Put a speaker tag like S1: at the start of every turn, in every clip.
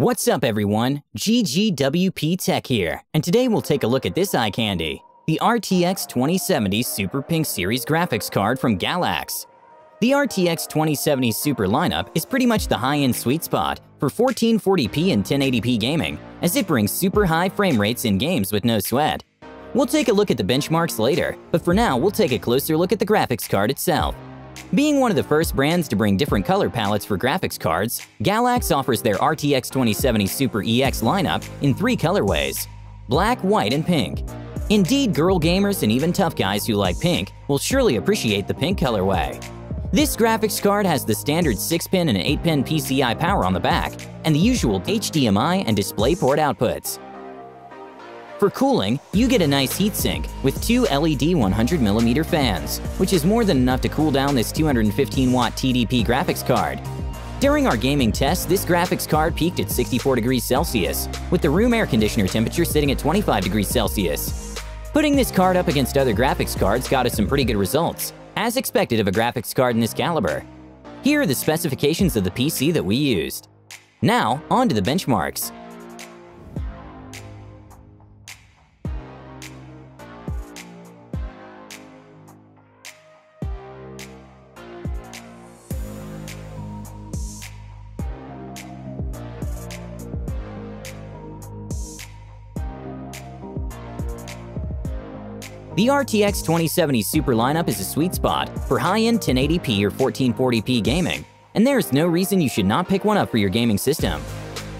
S1: What's up everyone, GGWP Tech here, and today we'll take a look at this eye candy, the RTX 2070 Super Pink Series graphics card from Galax. The RTX 2070 Super lineup is pretty much the high-end sweet spot for 1440p and 1080p gaming, as it brings super high frame rates in games with no sweat. We'll take a look at the benchmarks later, but for now we'll take a closer look at the graphics card itself. Being one of the first brands to bring different color palettes for graphics cards, Galax offers their RTX 2070 Super EX lineup in three colorways – black, white, and pink. Indeed, girl gamers and even tough guys who like pink will surely appreciate the pink colorway. This graphics card has the standard 6-pin and 8-pin PCI power on the back, and the usual HDMI and DisplayPort outputs. For cooling, you get a nice heatsink with two LED 100mm fans, which is more than enough to cool down this 215-watt TDP graphics card. During our gaming test, this graphics card peaked at 64 degrees Celsius, with the room air conditioner temperature sitting at 25 degrees Celsius. Putting this card up against other graphics cards got us some pretty good results, as expected of a graphics card in this caliber. Here are the specifications of the PC that we used. Now, on to the benchmarks. The RTX 2070 Super lineup is a sweet spot for high-end 1080p or 1440p gaming, and there is no reason you should not pick one up for your gaming system.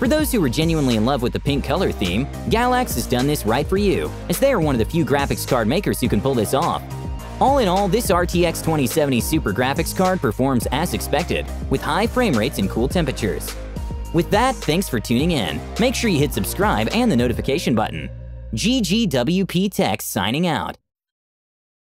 S1: For those who are genuinely in love with the pink color theme, Galax has done this right for you, as they are one of the few graphics card makers who can pull this off. All in all, this RTX 2070 Super graphics card performs as expected, with high frame rates and cool temperatures. With that, thanks for tuning in. Make sure you hit subscribe and the notification button. GGWP Tech signing out.